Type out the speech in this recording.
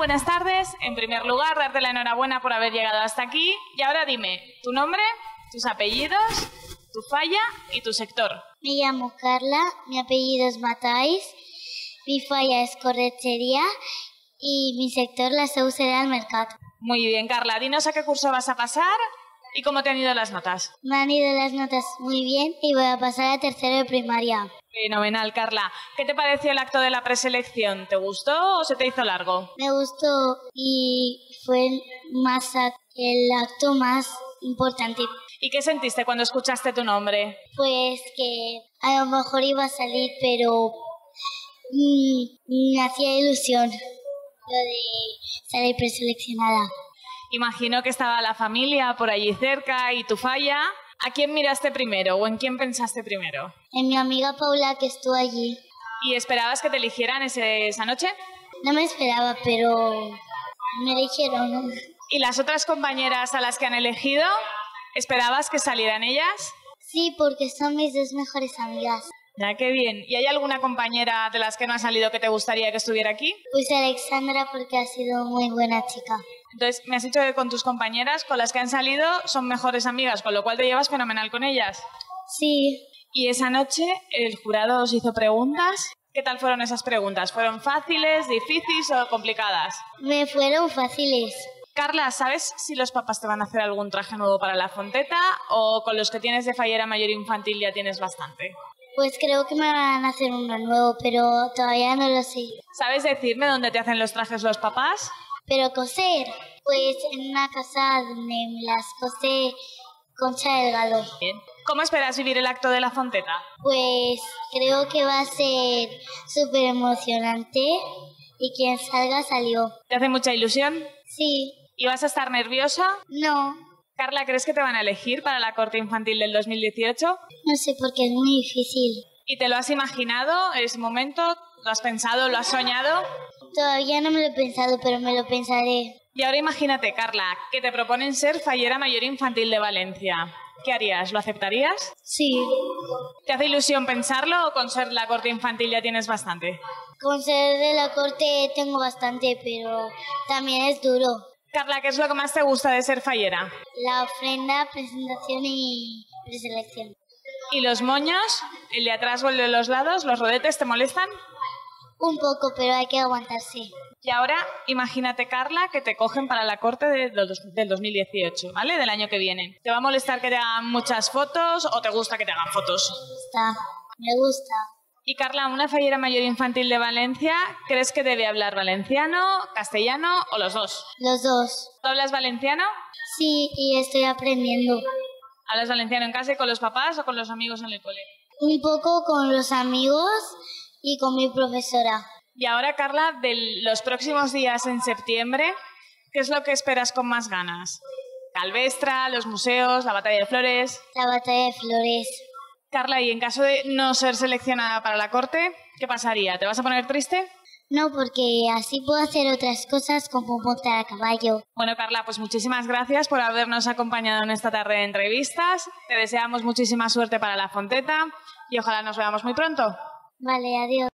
buenas tardes. En primer lugar, darte la enhorabuena por haber llegado hasta aquí. Y ahora dime tu nombre, tus apellidos, tu falla y tu sector. Me llamo Carla, mi apellido es Matáis, mi falla es correchería y mi sector la SEU será el mercado. Muy bien, Carla. Dinos a qué curso vas a pasar y cómo te han ido las notas. Me han ido las notas muy bien y voy a pasar a tercero de primaria. Fenomenal, Carla. ¿Qué te pareció el acto de la preselección? ¿Te gustó o se te hizo largo? Me gustó y fue más a- el acto más importante. ¿Y qué sentiste cuando escuchaste tu nombre? Pues que a lo mejor iba a salir, pero mm, me hacía ilusión lo de salir preseleccionada. Imagino que estaba la familia por allí cerca y tu falla. ¿A quién miraste primero o en quién pensaste primero? En mi amiga Paula que estuvo allí. ¿Y esperabas que te eligieran ese- esa noche? No me esperaba, pero me eligieron. ¿Y las otras compañeras a las que han elegido? ¿Esperabas que salieran ellas? Sí, porque son mis dos mejores amigas. Ya, qué bien. ¿Y hay alguna compañera de las que no ha salido que te gustaría que estuviera aquí? Pues Alexandra porque ha sido muy buena chica. Entonces, me has dicho que con tus compañeras, con las que han salido, son mejores amigas, con lo cual te llevas fenomenal con ellas. Sí, Y esa noche el jurado os hizo preguntas. ¿Qué tal fueron esas preguntas? ¿Fueron fáciles, difíciles o complicadas? me fueron fáciles. Carla, ¿sabes si los papás te van a hacer algún traje nuevo para la fonteta o con los que tienes de fallera mayor infantil ya tienes bastante? Pues creo que me van a hacer uno nuevo, pero todavía no lo sé. ¿Sabes decirme dónde te hacen los trajes los papás? Pero coser, pues en una casa donde me las cose Concha Delgado. Bien. ¿Cómo esperas vivir el acto de la fonteta? Pues creo que va a ser súper emocionante y quien salga salió. ¿Te hace mucha ilusión? Sí, ¿Y vas a estar nerviosa? no, Carla, ¿crees que te van a elegir para la corte infantil del 2018? no sé porque es muy difícil. ¿Y te lo has imaginado ese momento? ¿Lo has pensado? ¿Lo has soñado? Todavía no me lo he pensado, pero me lo pensaré. Y ahora imagínate, Carla, que te proponen ser fallera mayor infantil de Valencia. ¿Qué harías? ¿Lo aceptarías? Sí, ¿Te hace ilusión pensarlo o con ser la corte infantil ya tienes bastante? con ser de la corte tengo bastante, pero también es duro. Carla, ¿qué es lo que más te gusta de ser fallera? La ofrenda, presentación y preselección. ¿Y los moños? ¿El de atrás o el de los lados? ¿Los rodetes te molestan? Un poco, pero hay que aguantarse. Y ahora imagínate, Carla, que te cogen para la corte de- del dos- del 2018, ¿vale? Del año que viene. ¿Te va a molestar que te hagan muchas fotos o te gusta que te hagan fotos? Me gusta, me gusta. Y Carla, una fallera mayor infantil de Valencia, ¿crees que debe hablar valenciano, castellano o los dos? Los dos. ¿Tú hablas valenciano? Sí, y estoy aprendiendo. ¿Hablas valenciano en casa y con los papás o con los amigos en el cole? Un poco con los amigos y con mi profesora. Y ahora, Carla, de los próximos días en septiembre, ¿qué es lo que esperas con más ganas? Calvestra, los museos, la batalla de flores. La batalla de flores. Carla, y en caso de no ser seleccionada para la corte, ¿qué pasaría? ¿Te vas a poner triste? No, porque así puedo hacer otras cosas como montar a caballo. Bueno, Carla, pues muchísimas gracias por habernos acompañado en esta tarde de entrevistas. Te deseamos muchísima suerte para la fonteta y ojalá nos veamos muy pronto. Vale, adiós.